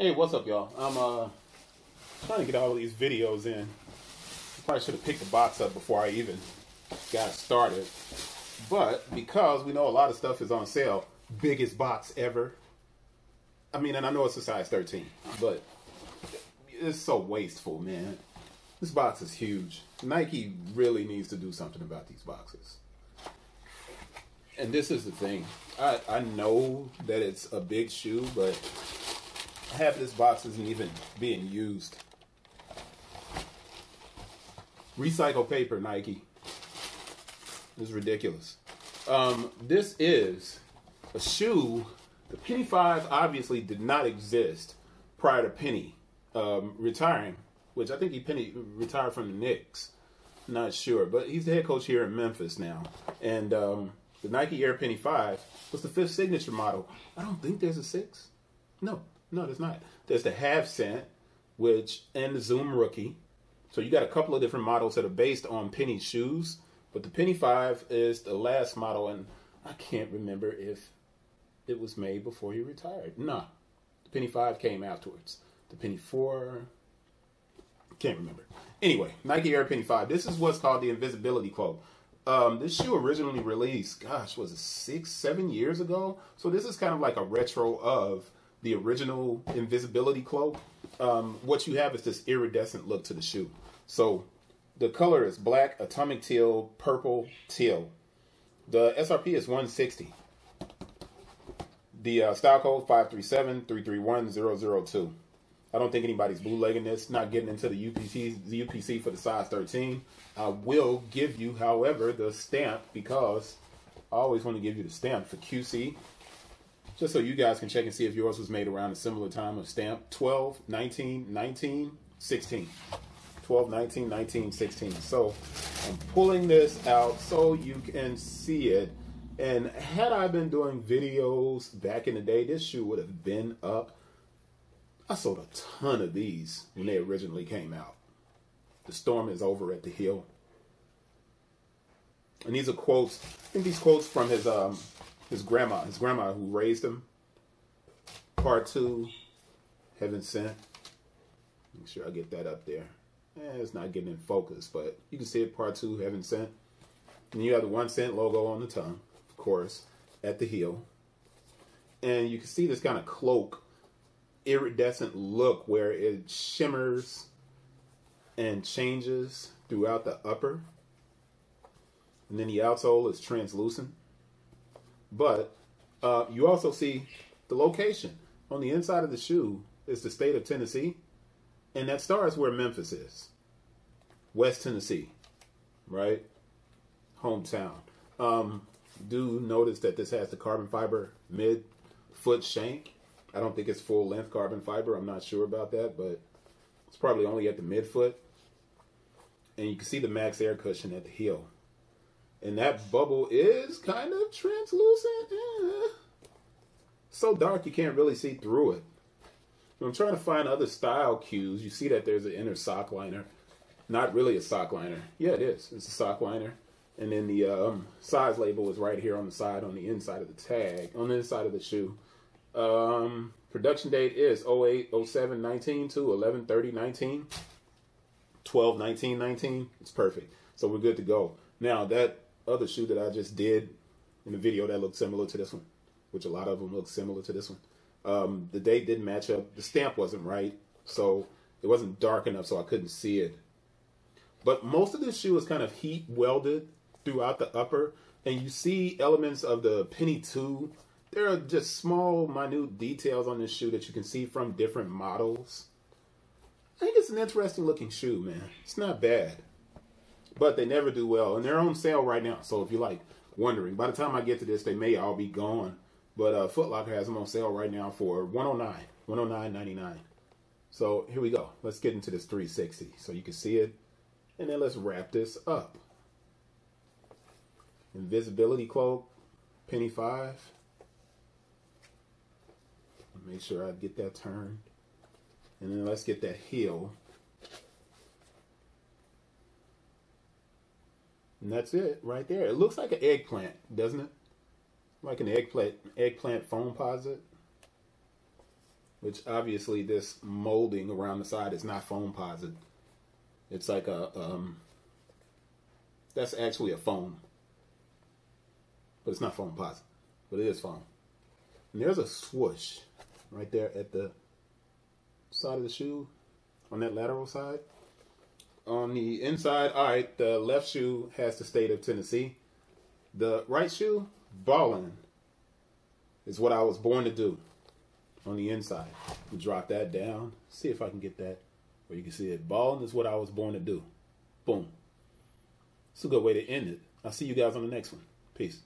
Hey, what's up, y'all? I'm uh trying to get all these videos in. Probably should have picked the box up before I even got started. But because we know a lot of stuff is on sale, biggest box ever. I mean, and I know it's a size 13, but it's so wasteful, man. This box is huge. Nike really needs to do something about these boxes. And this is the thing. I, I know that it's a big shoe, but half this box isn't even being used. Recycle paper, Nike. This is ridiculous. Um, this is a shoe. The Penny 5 obviously did not exist prior to Penny um, retiring, which I think he Penny retired from the Knicks. Not sure, but he's the head coach here in Memphis now. And um, the Nike Air Penny 5 was the fifth signature model. I don't think there's a six. No, no, there's not. There's the half cent, which and the Zoom Rookie. So you got a couple of different models that are based on Penny shoes, but the Penny Five is the last model, and I can't remember if it was made before he retired. No, the Penny Five came afterwards. The Penny Four, can't remember. Anyway, Nike Air Penny Five. This is what's called the invisibility cloak. Um, this shoe originally released, gosh, was it six, seven years ago? So this is kind of like a retro of the original invisibility cloak, um, what you have is this iridescent look to the shoe. So the color is black, atomic teal, purple, teal. The SRP is 160. The uh, style code 537-331-002. I don't think anybody's bootlegging this, not getting into the UPC, the UPC for the size 13. I will give you, however, the stamp because I always want to give you the stamp for QC just so you guys can check and see if yours was made around a similar time of stamp 12 19 19 16 12 19 19 16 so i'm pulling this out so you can see it. And had i been doing videos back in the day this shoe would have been up. I sold a ton of these when they originally came out. The storm is over at the hill and these are quotes i think these quotes from his um his grandma, his grandma who raised him. Part two, Heaven Sent. Make sure I get that up there. Eh, it's not getting in focus, but you can see it. Part two, Heaven Sent. And you have the one cent logo on the tongue, of course, at the heel. And you can see this kind of cloak, iridescent look where it shimmers and changes throughout the upper. And then the outsole is translucent. But uh, you also see the location on the inside of the shoe is the state of Tennessee, and that star is where Memphis is, West Tennessee, right? Hometown. Um, do notice that this has the carbon fiber mid foot shank. I don't think it's full length carbon fiber. I'm not sure about that, but it's probably only at the midfoot. And you can see the max air cushion at the heel and that bubble is kind of translucent. Yeah. So dark you can't really see through it. I'm trying to find other style cues. You see that there's an inner sock liner. Not really a sock liner. Yeah, it is. It's a sock liner. And then the um, size label is right here on the side, on the inside of the tag, on the inside of the shoe. Um, production date is 08, 07, 19 to 11, 30, 19. 12, 19, 19. It's perfect. So we're good to go. Now that other shoe that I just did in the video that looked similar to this one, which a lot of them look similar to this one. Um, the date didn't match up. The stamp wasn't right, so it wasn't dark enough, so I couldn't see it. But most of this shoe is kind of heat welded throughout the upper, and you see elements of the Penny 2. There are just small, minute details on this shoe that you can see from different models. I think it's an interesting looking shoe, man. It's not bad but they never do well. And they're on sale right now. So if you're like wondering, by the time I get to this, they may all be gone. But uh, Foot Locker has them on sale right now for 109 109.99. So here we go. Let's get into this 360 so you can see it. And then let's wrap this up. Invisibility cloak, penny five. Make sure I get that turned. And then let's get that heel. And that's it right there. It looks like an eggplant, doesn't it? Like an eggplant eggplant Foamposite. which obviously this molding around the side is not Foamposite. It's like a um, that's actually a foam, but it's not Foamposite, but it is foam. And there's a swoosh right there at the side of the shoe on that lateral side. On the inside, all right, the left shoe has the state of Tennessee. The right shoe, ballin', is what I was born to do on the inside. Drop that down. See if I can get that where you can see it. Balling is what I was born to do. Boom. It's a good way to end it. I'll see you guys on the next one. Peace.